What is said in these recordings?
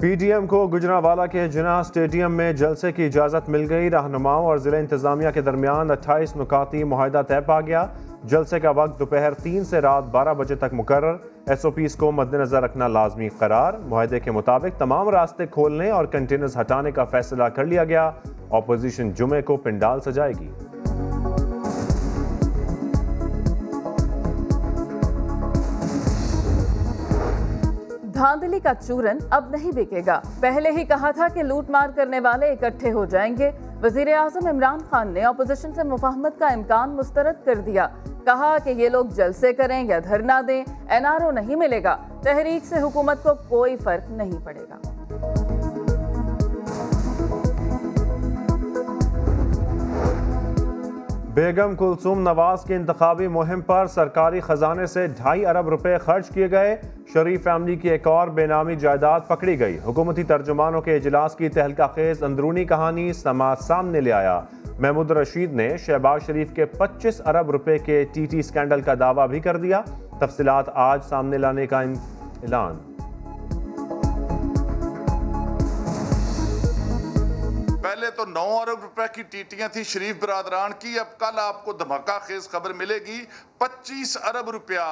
PTM को गुजरावाला के जिना stadium में जलसे की इजाज़त मिल गई। रहनुमाओं और ज़िला इंतज़ामिया के दरमियान अट्ठाईस नुकाती माहिदा तय पा गया। जलसे का वक्त दोपहर तीन से रात बारह बजे तक मुकर एस ओ पीज़ को मद्देनज़र रखना लाजमी करार। माहे के मुताबिक तमाम रास्ते खोलने और कंटेनर्स हटाने का फैसला कर लिया गया। अपोजिशन जुमे को पिंडाल सजाएगी। धांधली का चूरन अब नहीं बिकेगा। पहले ही कहा था कि लूट मार करने वाले इकट्ठे हो जाएँगे। वज़ीर आज़म इमरान खान ने अपोजिशन से मुफाहमत का इम्कान मुस्तरद कर दिया। कहा कि ये लोग जलसे करें या धरना दें, एनआरओ नहीं मिलेगा। तहरीक से हुकूमत को कोई फ़र्क नहीं पड़ेगा। बेगम कुलसूम नवाज़ की इंतबी मुहिम पर सरकारी खजाने से ढाई अरब रुपए खर्च किए गए। शरीफ फैमिली की एक और बेनामी जायदाद पकड़ी गई। हुकूमती तर्जुमानों के इजलास की तहलका खेज अंदरूनी कहानी समाज सामने ले आया। महमूद रशीद ने शहबाज शरीफ के 25 अरब रुपए के टीटी स्कैंडल का दावा भी कर दिया। तफसीत आज सामने लाने का ऐलान। पहले तो नौ अरब रुपए की टीटियाँ थी शरीफ बरादरान की, अब कल आपको धमाका खेज खबर मिलेगी। पच्चीस अरब रुपया,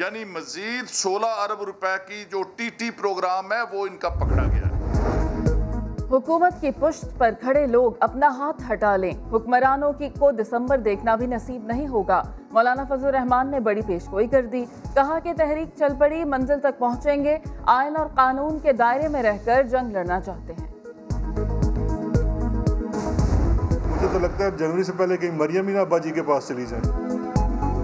यानी मजीद सोलह अरब रुपए की जो टीटी प्रोग्राम है, वो इनका पकड़ा गया हुकूमत की पुश्त पर खड़े लोग अपना हाथ हटा लें। हुक्मरानों की को दिसंबर देखना भी नसीब नहीं होगा। मौलाना फजल रहमान ने बड़ी पेशगोई कर दी। कहा कि तहरीक चल पड़ी, मंजिल तक पहुँचेंगे। आयन और कानून के दायरे में रहकर जंग लड़ना चाहते हैं। तो लगता है जनवरी से पहले कहीं मरियम ही ना जी के पास चली जाए।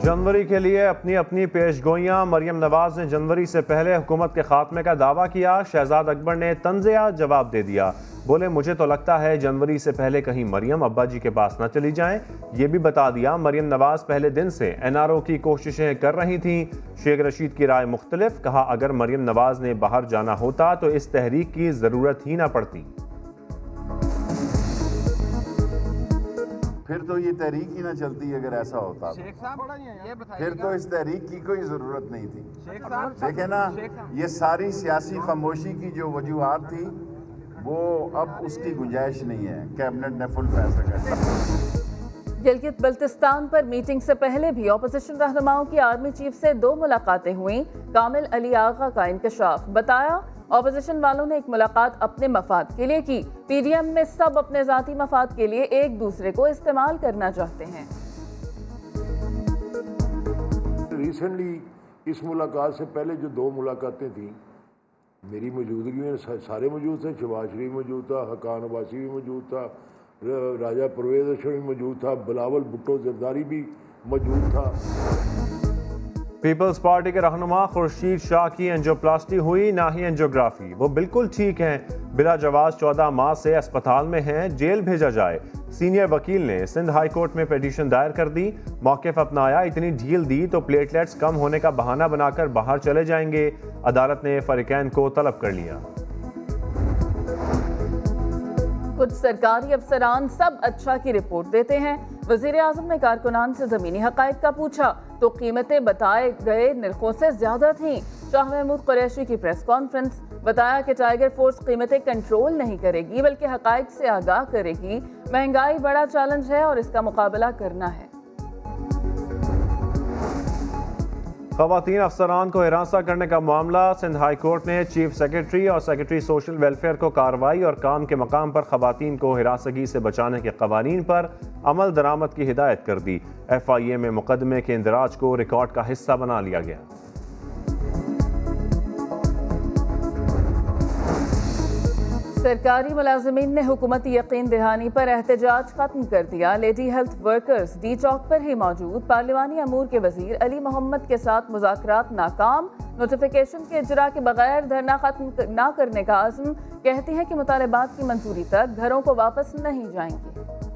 जनवरी के लिए अपनी अपनी पेशगोइयाँ, मरियम नवाज़ ने जनवरी से पहले हुकूमत के खात्मे का दावा किया। शहजाद अकबर ने तंजिया जवाब दे दिया। बोले, मुझे तो लगता है जनवरी से पहले कहीं मरियम अब्बा जी के पास ना चली जाएँ। ये भी बता दिया, मरियम नवाज़ पहले दिन से एनआरओ की कोशिशें कर रही थी। शेख रशीद की राय मुख्तलिफ़, कहा, अगर मरियम नवाज़ ने बाहर जाना होता तो इस तहरीक की ज़रूरत ही ना पड़ती। फिर तो ये तहरीक ही ना चलती अगर ऐसा होता फिर तो इस तहरीक की कोई ज़रूरत नहीं थी। देखे ना ये सारी सियासी खामोशी की जो वजूहत थी वो अब उसकी गुंजाइश नहीं है। कैबिनेट ने फुल फैसला कर गिलगित बल्तिस्तान पर मीटिंग से पहले भी अपोजिशन रहनुमाओं की आर्मी चीफ से दो मुलाकातें हुई। कामिल अली आगा का इंकशाफ। बताया अपोजिशन वालों ने एक मुलाकात अपने मफाद के लिए की। पीडीएम में सब अपने जाती मफाद के लिए एक दूसरे को इस्तेमाल करना चाहते हैं। रिसेंटली इस मुलाकात से पहले जो दो मुलाकातें थी, मेरी मौजूदगी में सारे मौजूद थे। शबाज शरीफ मौजूद था, हकान अबासी भी मौजूद था राजा परवेज अशर भी मौजूद था, बिलावल भुट्टो जरदारी भी मौजूद था। पीपल्स पार्टी के रहनुमा खुर्शीद शाह की एंजियोप्लास्टी हुई, ना ही एंजियोग्राफी। वो बिल्कुल ठीक हैं। बिला जवाज चौदह माह से अस्पताल में हैं, जेल भेजा जाए। सीनियर वकील ने सिंध हाई कोर्ट में पिटीशन दायर कर दी मौकफ अपनाया, इतनी ढील दी तो प्लेटलेट्स कम होने का बहाना बनाकर बाहर चले जाएँगे। अदालत ने फरिकैन को तलब कर लिया। कुछ सरकारी अफसरान सब अच्छा की रिपोर्ट देते हैं। वज़ीर आज़म ने कारकुनान से ज़मीनी हक़ का पूछा। तो कीमतें बताए गए नरखों से ज़्यादा थीं। शाह महमूद कुरैशी की प्रेस कॉन्फ्रेंस बताया कि टाइगर फोर्स कीमतें कंट्रोल नहीं करेगी, बल्कि हक़ से आगाह करेगी। महँगाई बड़ा चैलेंज है और इसका मुकाबला करना है। खातन अफसरान को हिरासा करने का मामला, सिंध हाई कोर्ट ने चीफ सेक्रेटरी और सेक्रेटरी सोशल वेलफेयर को कार्रवाई और काम के मकाम पर खातन को हिरासगी से बचाने के कवानीन पर अमल दरामद की हिदायत कर दी। एफ़ आई ए में मुकदमे के इंदराज को रिकॉर्ड का हिस्सा बना लिया गया। सरकारी मुलाजमीन ने हुकूमती यकीन दहानी पर एहतजाज खत्म कर दिया। Lady health workers D Chowk पर ही मौजूद। पार्लिमानी अमूर के वज़ीर अली मोहम्मद के साथ मुजाकर नाकाम। नोटिफिकेशन के इजरा के बगैर धरना खत्म न करने का आज़म। कहती हैं कि मुतालबात की मंजूरी तक घरों को वापस नहीं जाएँगी।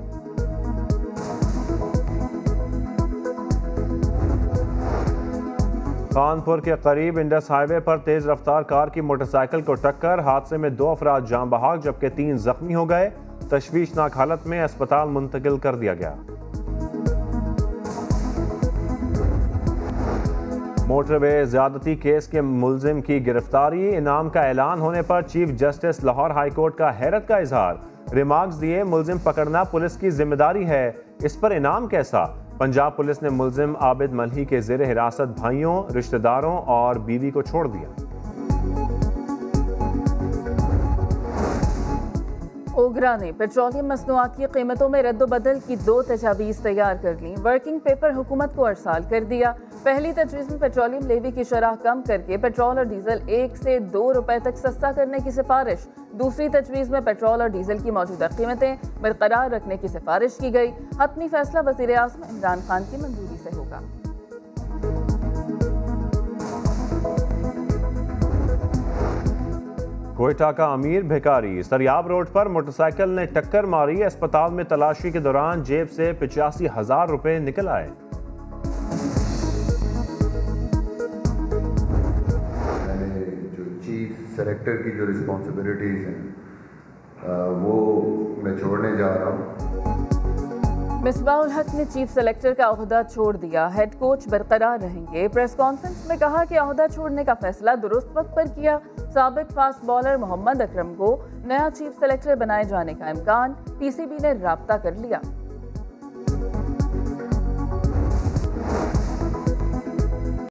कानपुर के करीब इंडस हाईवे पर तेज रफ्तार कार की मोटरसाइकिल को टक्कर। हादसे में दो अफराद जाम बहाक जबकि तीन जख्मी हो गए। तशवीशनाक हालत में अस्पताल मुंतकिल कर दिया गया। मोटरवे ज्यादती केस के मुलजिम की गिरफ्तारी। इनाम का ऐलान होने पर चीफ जस्टिस लाहौर हाईकोर्ट का हैरत का इजहार। रिमार्क्स दिए, मुलजिम पकड़ना पुलिस की ज़िम्मेदारी है। इस पर इनाम कैसा? पंजाब पुलिस ने मुलजिम आबिद मलही के जेर हिरासत भाइयों, रिश्तेदारों और बीवी को छोड़ दिया। ओगरा ने पेट्रोलियम मसनूआत की कीमतों में रद्दबदल की दो तजावीज़ तैयार कर ली। वर्किंग पेपर हुकूमत को अरसाल कर दिया। पहली तजवीज़ में पेट्रोलियम लेवी की शरह कम करके पेट्रोल और डीजल एक से दो रुपए तक सस्ता करने की सिफारिश। दूसरी तजवीज़ में पेट्रोल और डीजल की मौजूदा कीमतें बरकरार रखने की सिफारिश की गई। हतमी फैसला वज़ीर अजम इमरान खान की मंजूरी से होगा। कोयटा का अमीर भिकारी सरियाब रोड पर मोटरसाइकिल ने टक्कर मारी। अस्पताल में तलाशी के दौरान जेब से पिचासी हज़ार रुपए निकल आए। सेलेक्टर की जो रिस्पॉन्सिबिलिटीज़ हैं वो मैं छोड़ने जा रहा हूँ। मिसबाउल हक ने चीफ सेलेक्टर का अहदा छोड़ दिया। हेड कोच बरकरार रहेंगे। प्रेस कॉन्फ्रेंस में कहा कि अहदा छोड़ने का फैसला दुरुस्त वक्त पर किया। सबक फास्ट बॉलर मोहम्मद अकरम को नया चीफ सेलेक्टर बनाए जाने का इम्कान। पीसीबी ने रबता कर लिया।